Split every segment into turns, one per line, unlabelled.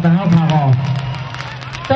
แต่เขาพาออกไ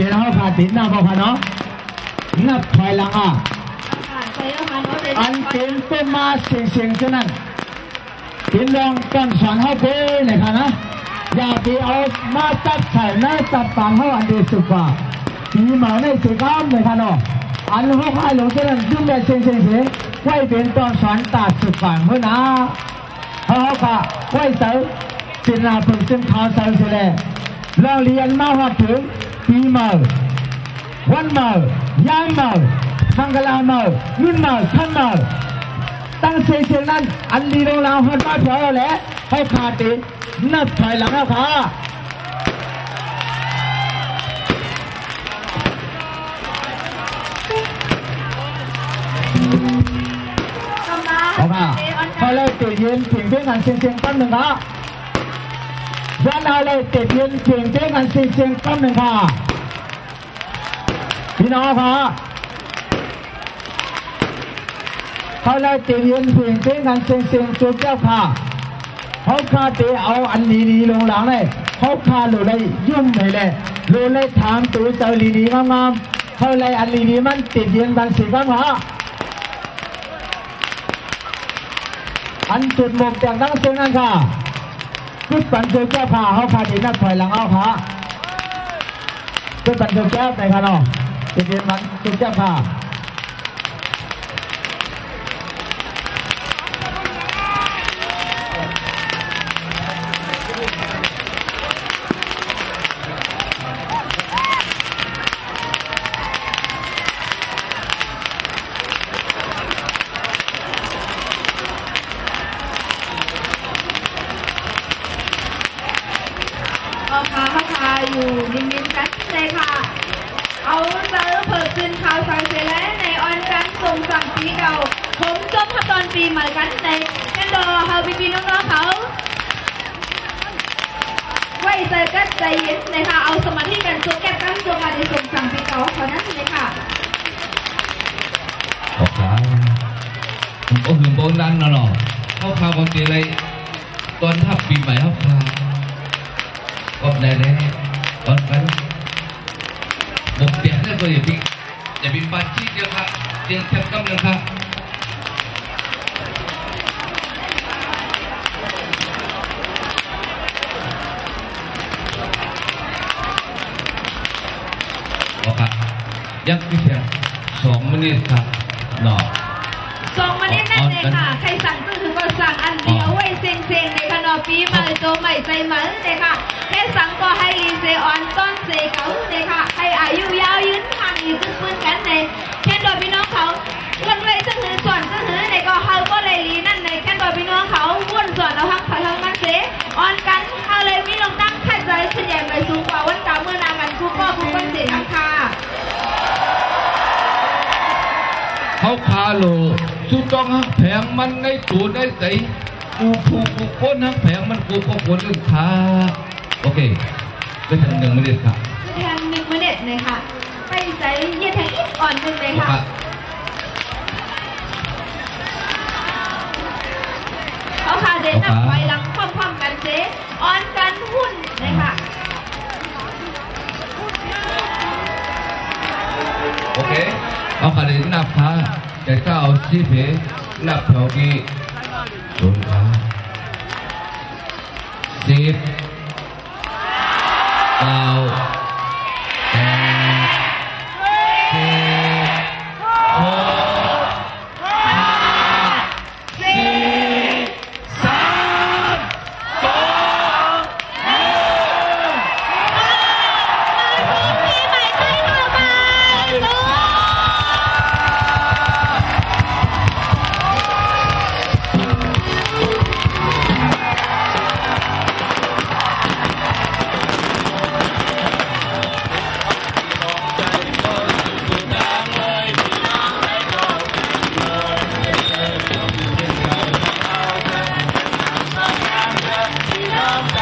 ป็นเขาขาดติดหน้าบอกค่ะเนาะนับถอยหลังอะอันเป็นเป็นมาเสียงเสียงเท่านั้นเป็นรองต้นสอนเขาไปเลยค่ะนะอย่าไปเอามาตัดใส่หน้าตัดฟังเขาอันเดียวสุดกว่าปีหมาในสุดก้ามเลยค่ะเนาะอันเขาขายหลงเท่านั้นยุ่งแบบเสียงเสียงเสียงไว้เป็นต้นสอนตัดสุดฝังเมื่อนะเขาเขาค่ะไว้เสาสินาเพิ่งซึ่งเขาเสาเสียแล้วเราเรียนมาว่าถึงปีใหม่วันเมายามเมาสังกลาเมานุ่นเมาท่านเมาตั้งเสียงเสียงนั้นอันดีลงลาวหันมาเถอะแหละให้ขาดตินับถอยหลัง แล้วค่ะเอามาเขาเลยติดยืนเพียงเพียงกันเสียงเสียงต้นหนึ่ง ค่ะยันเอาเลยติดยืนเพียงเพียงกันเสียงเสียงต้นหนึ่งค่ะพี่น้องครับเขาเลยตีเย็นเพียงเพียงกันเสียงเสียงจุดเจ้าค่ะเขาคาเตเอาอันนี้ดีลงหลังเลยเขาคาหลุดเลยยุ่งเลยเลยหลุดเลยถามตัวเจ้าลีดีงามๆเขาเลยอันนี้ดีมันติดเย็นกันสิครับฮะอันจุดหมกจากนั่งเสียงนั่นค่ะ จุดปันเชือแก้ผ้าเขาพาดินนัดถอยหลังเอาผ้าจุดปันเชือแก้วไปค่ะเนาะจุดเด่นมันจุด
แก้ผ้า สมาธิกันตัวแก้กันตัวมาในส่งสั่งปีเก่าเท่านั้นเลยค่ะ
ขอบคุณผมก็หึงโบนดันเนาะเขาพาบางทีเลยตอนทับปีใหม่เขาพาก็ได้เลยตอนกันผมเปลี่ยนได้ก็อย่าพิอย่าพิปาชีเดียวครับเตียงแคบกำลังครับ ยังพิเศษสองมินิครับเนาะ
ส่งมาได้นั่นเลยค่ะ ใครสั่งก็คือก็สั่งอันเดียวไว้เซ็งๆในขนมปีใหม่ตัวใหม่ใจเหมือนเลยค่ะแค่สั่งก็ให้รีเซออนต้นเซเก๋าเลยค่ะ ให้อายุยาวยืนพันอยู่ตึ้งปืนกันในแค่โดยพี่น้องเขาวนไว้ซึ่งหือส่วนซึ่งหือในก็เฮาก็เลยลีนั่นในแค่โดยพี่น้องเขาวนส่วนเอาทั้งถอยทั้งมันเสออนกันเขาเลยมีลงตั้งขัดใจเฉลี่ยไปสูงกว่าวันตาเมื่อนามันคู่ก็คู่กันเสียทั้งค่ะ
เขาคาโลสุดต้องหักแผงมันในตัวในใสกูผูกกูพ้นหักแผงมันกูก็ควรเรื่องขาโอเคเป็นทางหนึ่งไม่ได้ค่ะ
แทนหนึ่งเมเน็ตเลยค่ะ ไปใจเยี่ยแทงอีกอ่อนหนึ่งเลยค่ะเขาค่ะเดนนับถอยหลังพร้อมๆกันเซออนกันหุ้นเลยค่ะ
โอเค เอาขาเลยนับขาแต่ก็เอาซีเพนับเท่ากี่ตุนย์ขาสิบเก้า Mama.